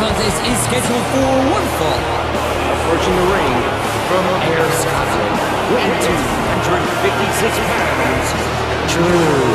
contest is scheduled for one fall. Approaching the ring from Air Scotland, weighing 256 pounds, Drew